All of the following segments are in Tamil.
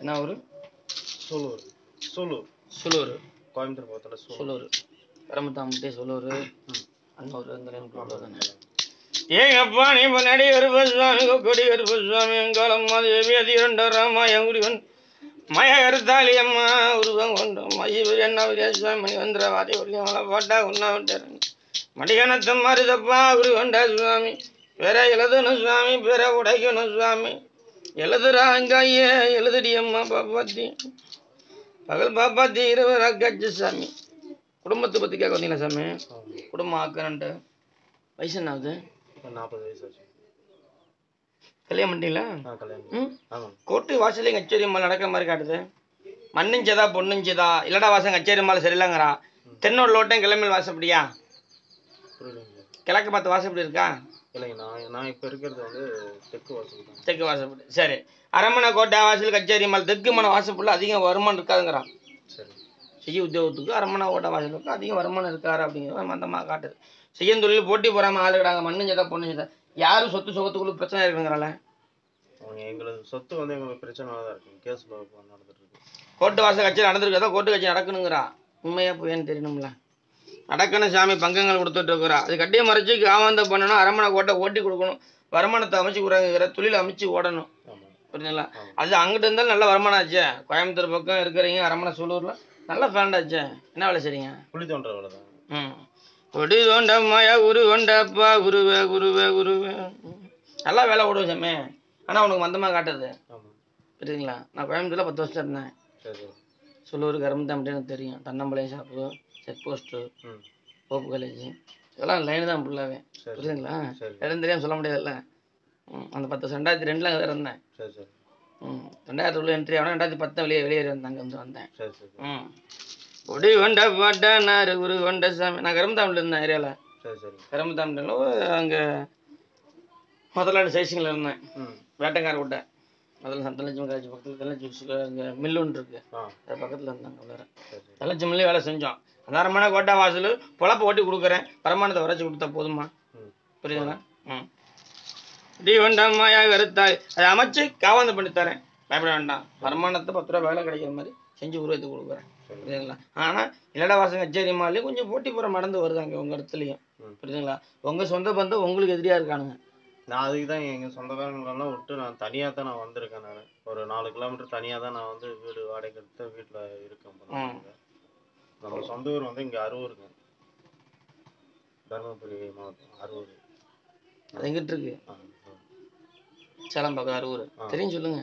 என்ன ஊர்? சூலூர். சூலூர். சுலூர். கோயம்புத்தூர் பக்கத்தில் சூலூர். கரம்பத்தாம்பட்டி சுலூர். அந்த ஊர் அந்த லைன் தானே. ஏங்க அப்பா நீ முன்னாடி வருவ சுவாமி கொடி வருவ சுவாமி எங்காலம் தேவி அதி இரண்டு ராமா எங்குடிவன் மய கருத்தாளி அம்மா உருவம் கொண்டு மயிவர் என்ன சுவாமி மணி வந்திர வாதி உள்ளே மலை போட்டா உண்ணா விட்டாரு மடிகணத்தம் மாறுதப்பா உரு கொண்டா சுவாமி. பேர எழுதணும் சுவாமி பேர உடைக்கணும் சுவாமி. எழுதுறாங்க ஐயே எழுதுடி அம்மா பாப்பாத்தி. பகல் பாப்பாத்தி இருவர் அக்காச்சு சாமி. குடும்பத்தை பற்றி கேட்க வந்தீங்களா சாமி? குடும்பம் ஆக்கணுன்ட்டு வயசு என்ன ஆகுது? நாற்பது வயசு ஆச்சு. கல்யாணம் பண்ணிட்டீங்களா? கல்யாணம் கோர்ட்டு வாசலையும் கச்சேரி மால் நடக்கிற மாதிரி காட்டுது. மண்ணுஞ்சதா பொண்ணுஞ்சதா? இல்லடா வாசம் கச்சேரி மால் சரியில்லைங்கிறா தென்னோட லோட்டம் கிளம்பில் வாசப்படியா? கிழக்கு பார்த்து வாசப்படி இருக்கா? இல்லைங்க நான் நான் இப்போ இருக்கிறது வந்து தெற்கு வாசல் தான். தெற்கு வாசப்படி சரி. அரமனை கோட்டை வாசல் கச்சேரி மால் தெற்கு மன வாசப்புள்ள அதிகம் வருமானம் இருக்காதுங்கிறான். சரி. செய்ய உத்தியோகத்துக்கு அரமனை கோட்டை வாசலுக்கு அதிகம் வருமானம் இருக்காரு அப்படிங்கிற மந்தமாக காட்டுது. செய்யும் தொழில் போட்டி போறாம ஆளுகிறாங்க. மண்ணுஞ்சதா பொண்ணுஞ்சதா யாரும் சொத்து சுகத்துக்குள்ள பிரச்சனை இருக்குங்கிறால எங்களது சொத்து வந்து எங்களுக்கு பிரச்சனை தான் இருக்குங்க கேஸில் நடந்துட்டு இருக்கு. கோர்ட்டு வாசல் கட்சி நடந்திருக்கதா கோர்ட்டு கட்சி நடக்கணுங்கிறா. உண்மையா போயேன்னு தெரியணும்ல. நடக்கணும் சாமி பங்கங்கள் கொடுத்துட்டு இருக்கிறா. அது கட்டிய மறைச்சு காவாந்த பண்ணணும் அரமனை கோட்டை ஓட்டி கொடுக்கணும் வருமானத்தை அமைச்சு கொடுக்குறாங்கிற தொழில் அமைச்சு ஓடணும். ஆமாம் புரியுதுங்களா அது அங்கிட்டு இருந்தாலும் நல்ல வருமானம் ஆச்சே. கோயம்புத்தூர் பக்கம் இருக்கிறீங்க அரமனை சூலூர்ல நல்ல ஃபேண்ட் ஆச்சே. என்ன வேலை செய்றீங்க? புளி தோன்ற வேலை தான். ம். கொடி கொண்ட மாயா குரு கொண்டப்பா குருவே குருவே குருவே. நல்லா வேலை ஓடுவோம் சாமி. ஆனால் உனக்கு மந்தமாக காட்டுது ஆமாம் புரியுதுங்களா? நான் கோயம்புத்தூர்ல பத்து வருஷம் இருந்தேன். சரி. சரி சொல்லூர் கரும்பு எனக்கு தெரியும். தன்னம்பாளையம் ஷாப்பு செக் போஸ்ட்டு ம். போப்பு காலேஜ் இதெல்லாம் லைனு தான் ஃபுல்லாகவே புரியுதுங்களா? இடம் தெரியாமல் சொல்ல முடியாதுல்ல. அந்த பத்து ரெண்டாயிரத்தி ரெண்டில் அங்கே இருந்தேன். சரி சரி. ம் ரெண்டாயிரத்தி உள்ள என்ட்ரி ஆனால் ரெண்டாயிரத்தி பத்து வெளியே வெளியேறி வந்தேன் அங்கே வந்து வந்தேன். சரி சரி ம். ஒடி கொண்ட பாட்டா நாரு குரு கொண்ட சாமி. நான் கரும்புத்தாமில் இருந்தேன் ஏரியாவில் சரி சரி. கரும்புத்தாமில் அங்கே முதலாளி சைசிங்கில் இருந்தேன். ம். வேட்டைக்கார விட்டை அதில் சந்தலட்சுமி காலேஜ் பக்கத்தில் தனலட்சுமி அங்கே மில்லு ஒன்று இருக்குது அது பக்கத்தில் இருந்தாங்க சரி தலச்சமிலே வேலை செஞ்சோம். அந்த அரமனை கோட்டா வாசல் பொழப்ப ஓட்டி கொடுக்குறேன். வருமானத்தை வரைச்சி கொடுத்தா போதுமா? புரியுதுங்களா? ம். டி வேண்டாமாயா கருத்தாய். அதை அமைச்சு காவாந்து பண்ணி தரேன். பயப்பட வேண்டாம். வருமானத்தை பத்து ரூபா வேலை கிடைக்கிற மாதிரி செஞ்சு உருவாக்கி கொடுக்குறேன். புரியுதுங்களா? ஆனால் இல்லடா வாசம் கச்சேரி மாலையும் கொஞ்சம் போட்டி போகிற நடந்து வருது அங்கே உங்கள் இடத்துலையும். புரியுதுங்களா? உங்கள் சொந்த பந்தம் உங்களுக்கு எதிரியாக இருக்கானுங்க. நான் அதுக்கு தான் எங்கள் சொந்தக்காரங்களெல்லாம் விட்டு நான் தனியாக தான் நான் வந்திருக்கேன் நான். ஒரு நாலு கிலோமீட்டர் தனியாக தான் நான் வந்து வீடு வாடகை எடுத்து வீட்டில் இருக்கேன். நம்ம சொந்த ஊர் வந்து இங்கே அரூருங்க தருமபுரி மாவட்டம் அரூர் அது எங்கிட்டு இருக்கு? ஆ, சேலம் பக்கம் அரூர் தெரியும் சொல்லுங்க.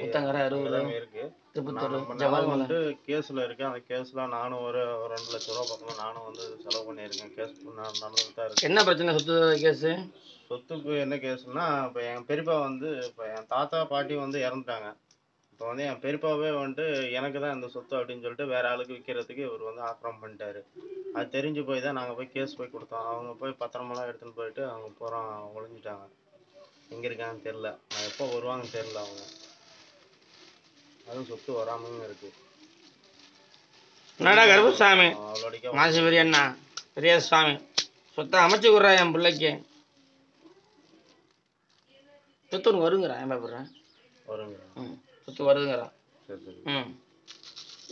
முத்தங்கரை அரூர் அங்கதான் இருக்கு. திருப்பத்தூர் ஜவால் வந்து கேஸில் இருக்கேன். அந்த கேஸில் நானும் ஒரு ரெண்டு லட்ச ரூபா பக்கம் நானும் வந்து செலவு பண்ணியிருக்கேன். கேஸ் நடந்துட்டு தான் என்ன பிரச்சனை சொத்து கேஸு? சொத்துக்கு என்ன கேஸ்னா இப்போ என் பெரியப்பா வந்து இப்போ என் தாத்தா பாட்டி வந்து இறந்துட்டாங்க. இப்போ வந்து என் பெரியப்பாவே வந்துட்டு எனக்கு தான் இந்த சொத்து அப்படின்னு சொல்லிட்டு வேற ஆளுக்கு விற்கிறதுக்கு இவர் வந்து ஆக்கிரமம் பண்ணிட்டாரு. அது தெரிஞ்சு போய் தான் நாங்கள் போய் கேஸ் போய் கொடுத்தோம். அவங்க போய் பத்திரமெல்லாம் எடுத்துன்னு போயிட்டு அவங்க போகிறோம் ஒளிஞ்சிட்டாங்க. எங்கே இருக்காங்கன்னு தெரில நான் எப்போ வருவாங்கன்னு தெரில அவங்க. அதுவும் சொத்து வராமலும் இருக்கு. என்னடா கருப்புசாமி? மாசி பெரிய அண்ணா பெரிய சுவாமி. சொத்தை அமைச்சு கொடுறா என் பிள்ளைக்கு. சொத்து உனக்கு வருங்கிறா ஏன் பயப்படுறேன் வருங்க ம் சொத்து வருதுங்கிறா. சரி சரி. ம்.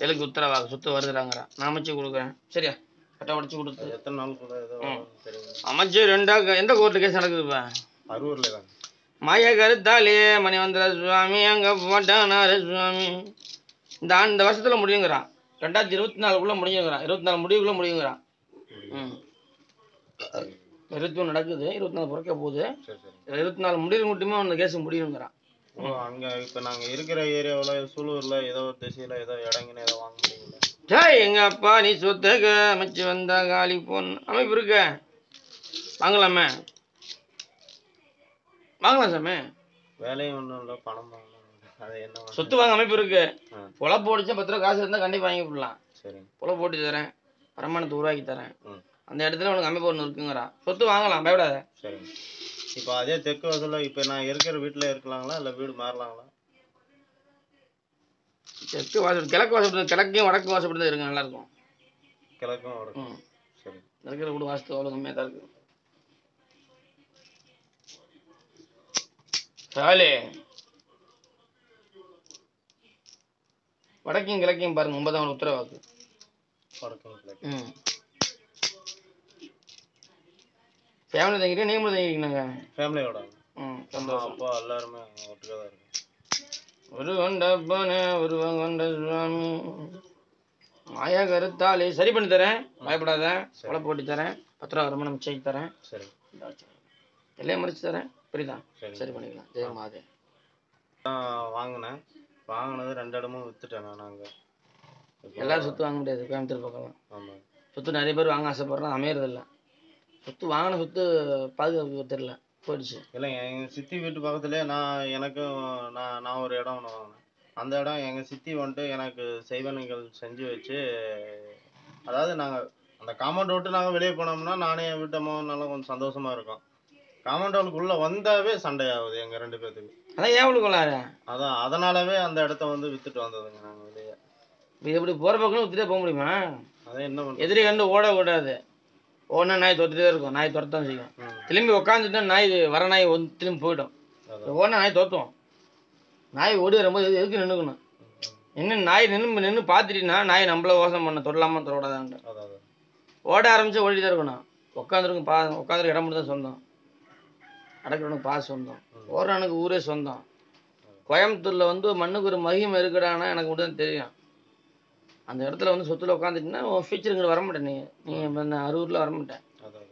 எதுக்கு உத்தரவா சொத்து வருதுறாங்கிறா. நான் அமைச்சு கொடுக்குறேன். சரியா? கட்ட உடச்சி கொடுத்து. எத்தனை ஏதோ தெரியுங்க அமைச்சு ரெண்டா எந்த கோர்ட்டு கேஸ் நடக்குது இப்போ? அரூரில் தாங்க மாய கருத்தாலே மணிவந்திர சுவாமி அங்க போட்டானாரு சுவாமி. இந்த ஆண்டு இந்த வருஷத்துல முடியுங்கிறான். ரெண்டாயிரத்தி இருபத்தி நாலுக்குள்ள முடியுங்கிறான். இருபத்தி நாலு முடிவுக்குள்ள முடியுங்கிறான். ம். இருபத்தி ஒன்று நடக்குது. இருபத்தி நாலு பிறக்க போகுது. இருபத்தி நாலு முடிவு மட்டுமே அந்த கேஸ் முடியுங்கிறான். அங்க இப்ப நாங்க இருக்கிற ஏரியாவுல சூலூர்ல ஏதோ ஒரு திசையில ஏதோ இடங்கன்னு ஏதோ வாங்க முடியுங்களா. டேய் எங்க அப்பா நீ சொத்துக்க அமைச்சு வந்தா காலி போன் அமைப்பு இருக்க. வாங்கலாமே. வாங்கலாம் சாமி. வேலையும் ஒண்ணும் இல்ல பணம் அது என்ன சொத்து வாங்க அமைப்பு இருக்கு. பொழப்பு ஓடிச்சா பத்து ரூபா காசு இருந்தால் கண்டிப்பாக வாங்கி விடலாம் சரிங்க பொழப்பு ஓட்டி தரேன். வருமானத்தை உருவாக்கி தரேன். அந்த இடத்துல உனக்கு அமைப்பு ஒன்று இருக்குங்கிறா. சொத்து வாங்கலாம் பயப்படாத. சரிங்க இப்போ அதே தெற்கு வாசல்ல இப்போ நான் இருக்கிற வீட்டுல இருக்கலாங்களா இல்ல வீடு மாறலாங்களா? தெற்கு வாசல் கிழக்கு வாசல் கிழக்கையும் வடக்கு வாசப்படி தான் இருக்கு நல்லா இருக்கும். கிழக்கும் வடக்கும். சரி. இருக்கிற வீடு வாஸ்து அவ்வளோ கம்மியாக தான் இருக்கு. சாலி வடக்கையும் கிழக்கையும் பாருங்க ஒன்பதாம் உத்தரவாக்கு. ம். ஃபேமிலி தங்கிட்டு நீங்களும் தங்கிருக்கீங்க ஃபேமிலியோட ம். சந்தோஷம் அப்பா எல்லாருமே ஒட்டுக்கா தான் இருக்கும் ஒரு கொண்டப்பனே ஒருவன் கொண்ட சுவாமி. மாயா கருத்தாலே. சரி பண்ணி தரேன். பயப்படாத. கொலை போட்டு தரேன். பத்து ரூபா வருமானம் மிச்சம் தரேன். சரி. எல்லையை மறைச்சு தரேன். புரியுதா? சரி பண்ணிக்கலாம். ஜெயமாதே நான் வாங்கினேன். வாங்கினது ரெண்டு இடமும் வித்துட்டேன் நான் அங்கே. எல்லாரும் சொத்து வாங்க முடியாது கோயம்புத்தூர் பக்கம் ஆமாம் சொத்து நிறைய பேர் வாங்க ஆசைப்படுறோம் அமையறதில்ல. சொத்து வாங்கின சொத்து பாதுகாப்பு தெரியல போயிடுச்சு. இல்லை எங்கள் சித்தி வீட்டு பக்கத்துலேயே நான் எனக்கும் நான் நான் ஒரு இடம் ஒன்று வாங்கினேன். அந்த இடம் எங்கள் சித்தி வந்துட்டு எனக்கு செய்வனைகள் செஞ்சு வச்சு அதாவது நாங்கள் அந்த காம்பவுண்ட் விட்டு நாங்கள் வெளியே போனோம்னா நானே என் வீட்டு அம்மாவும் நல்லா கொஞ்சம் சந்தோஷமா இருக்கும். காம்பவுண்டுக்குள்ளே வந்தாவே சண்டை ஆகுது எங்கள் ரெண்டு பேர்த்துக்கு அதான் ஏன் கொள்ளாரு அதான் அதனாலவே அந்த இடத்த வந்து வித்துட்டு வந்ததுங்க நாங்கள் வெளியே. எப்படி போகிற பக்கம் வித்துட்டே போக முடியுமா? அதான் என்ன பண்ணுறது எதிரி கண்டு ஓடக்கூடாது ஓடினா நாய் துரத்துட்டே இருக்கும் நாய் துரத்தான் செய்யும். திரும்பி உட்காந்துட்டா நாய் வர நாய் வந்து திரும்பி போயிடும். ஓடினா நாய் துரத்தும் நாய் ஓடி வரும்போது எது- எதுக்கு நின்றுக்கணும் நின்று நாய் நின்று நின்று பார்த்துட்டீங்கன்னா நாய் நம்மள ஓசம் பண்ண தொடலாமல் தொடக்கூடாதான்ட்டு ஓட ஆரம்பிச்சு ஓடிட்டு இருக்கணும். உட்காந்துருக்கும் பா உட்காந்துருக்க இடம் மட்டும் தான் சொந்தம். அடக்கிறவனுக்கு பாஸ் சொந்தம். ஓடுறவனுக்கு ஊரே சொந்தம். கோயம்புத்தூர்ல வந்து மண்ணுக்கு ஒரு மகிமை இருக்குடானா எனக்கு மட்டும் தெரியும். அந்த இடத்துல வந்து சொத்துல உட்காந்துட்டீங்கன்னா உன் ஃபியூச்சர் இங்கே வர மாட்டேன் நீ. நீ இந்த அரூரில் வர மாட்டேன் அதான் அதான்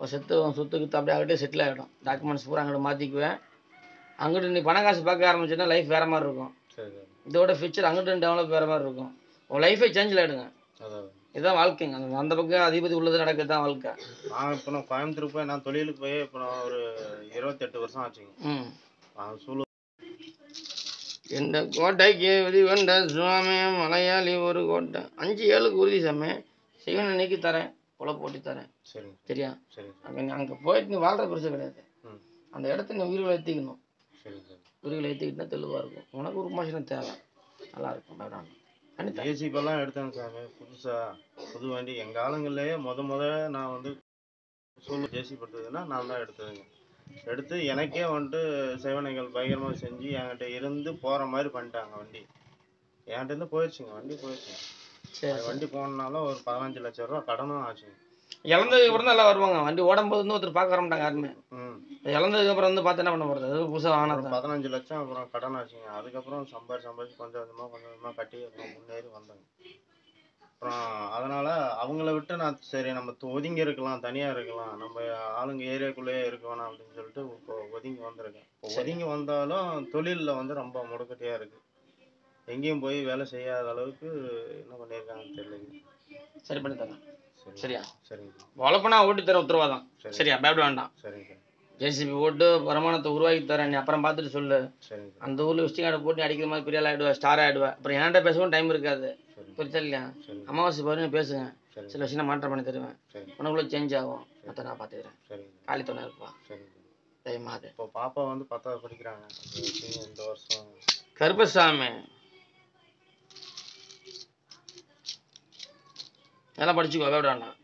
உன் சொத்து உன் சொத்துக்கு அப்படியே அங்கிட்டே செட்டில் ஆகிடும் டாக்குமெண்ட்ஸ் பூரா அங்கிட்ட மாற்றிக்குவேன் அங்கிட்டு நீ பணம் காசு பார்க்க ஆரம்பிச்சுன்னா லைஃப் வேற மாதிரி இருக்கும். இதோட ஃபியூச்சர் அங்கிட்டு டெவலப் வேற மாதிரி இருக்கும். உன் லைஃபே சேஞ்சில் ஆகிடுங்க இதுதான் வாழ்க்கைங்க அந்த அந்த பக்கம் அதிபதி உள்ளது நடக்கிறது தான் வாழ்க்கை. நான் இப்போ நான் கோயம்புத்தூர் போய் நான் தொழிலுக்கு போய் இப்போ நான் ஒரு இருபத்தெட்டு வருஷம் ஆச்சுங்க. சூழல் இந்த கோட்டைக்கு விதி கொண்ட சுவாமி மலையாளி ஒரு கோட்டை. அஞ்சு ஏழுக்கு உறுதி சாமி. சிவனை நீக்கி தரேன். கொலை போட்டு தரேன். சரிங்க. சரியா? சார். அங்கே அங்கே போயிட்டு நீ வாழ்ற பிரச்சனை கிடையாது. அந்த இடத்த நீ உயிர்களை ஏற்றிக்கணும் சார். உயிர்களை ஏற்றிக்கிட்டா தெளிவாக இருக்கும். உனக்கு ஒரு மோஷனம் தேவை. நல்லா இருக்கும். ஏசிப்பெல்லாம் எடுத்தேங்க சாமி புதுசா புது வண்டி. எங்க ஆளுங்கள்லயே முத முத நான் வந்து சூழல் ஜேசி படுத்ததுன்னா நான் தான் எடுத்ததுங்க. எடுத்து எனக்கே வந்துட்டு சேவனைகள் பயங்கரமா செஞ்சு என்கிட்ட இருந்து போற மாதிரி பண்ணிட்டாங்க வண்டி. என்கிட்ட இருந்து போயிடுச்சுங்க. வண்டி போயிடுச்சுங்க வண்டி போனனால ஒரு பதினஞ்சு லட்சம் ரூபா கடனும் ஆச்சுங்க. இழந்ததுக்கு அப்புறம் தான் எல்லாம் வருவாங்க. வண்டி ஓடும் போது வந்து ஒருத்தர் பார்க்க வர மாட்டாங்க யாருமே. இழந்ததுக்கு அப்புறம் வந்து பார்த்து என்ன பண்ண போகிறது அது புதுசாக வாங்கினது பதினஞ்சு லட்சம் அப்புறம் கடன் ஆச்சுங்க. அதுக்கப்புறம் சம்பாரிச்சு சம்பாரிச்சு கொஞ்சம் கொஞ்சமா கொஞ்சம் கொஞ்சமா கட்டி அப்புறம் முன்னேறி வந்தேங்க. அப்புறம் அதனால அவங்கள விட்டு நான் சரி நம்ம ஒதுங்கி இருக்கலாம் தனியா இருக்கலாம். நம்ம ஆளுங்க ஏரியாக்குள்ளேயே இருக்க வேணாம் அப்படின்னு சொல்லிட்டு இப்போ ஒதுங்கி வந்திருக்கேன். ஒதுங்கி வந்தாலும் தொழில்ல வந்து ரொம்ப முடக்கட்டியா இருக்கு. எங்கேயும் போய் வேலை செய்யாத அளவுக்கு என்ன பண்ணியிருக்காங்கன்னு தெரியலைங்க. சரி பண்ணி தரேன் சரியா? சரிங்க. சார் உழப்பனா ஓட்டி தரேன் உத்தரவாதம். சரி. சரியா? பயப்பட வேண்டாம். சரிங்க. சார் ஜேசிபி ஓட்டு வருமானத்தை உருவாக்கி தரேன். நீ அப்புறம் பார்த்துட்டு சொல்லு. அந்த ஊர்ல விசிட்டிங் கார்டு போட்டு அடிக்கிற மாதிரி பெரிய ஆயிடுவா ஸ்டார் ஆயிடுவா. அப்புறம் என்கிட்ட பேசவும் டைம் இருக்காது. புரிச்சா இல்லையா? அமாவாசை பௌர்ணமி பேசுங்க. சில விஷயம் மாற்றம் பண்ணி தருவேன். உனக்குள்ள சேஞ்ச் ஆகும். மற்ற நான் பார்த்துக்கிறேன். காலி துணை இருப்பா தைமாது இப்போ பாப்பா வந்து பத்தாவது படிக்கிறாங்க. இந்த வருஷம் கருப்பசாமி. நல்லா படிச்சுக்கோ வேண்டாம்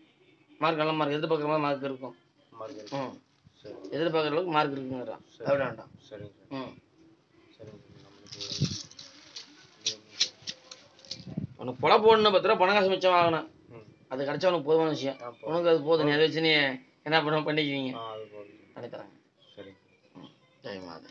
மார்க் நல்ல மார்க் எதிர்பார்க்குற மாதிரி மார்க் இருக்கும். மார்க் இருக்கு. ம். சரி. எதிர்பார்க்குற அளவுக்கு மார்க் இருக்குங்கிறான். சரிங்க சார். ம். சார். உனக்கு பொல போடணும் பத்து ரூபா பணம் காசு மிச்சம் ஆகணும். அது கிடைச்சா உனக்கு போதுமான விஷயம். உனக்கு அது போதும். நீ அதை வச்சு நீ என்ன பண்ண பண்ணிக்குவீங்க. தராங்க சரிங்க ஜெய் மாதா.